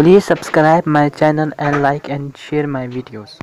Please subscribe my channel and like and share my videos.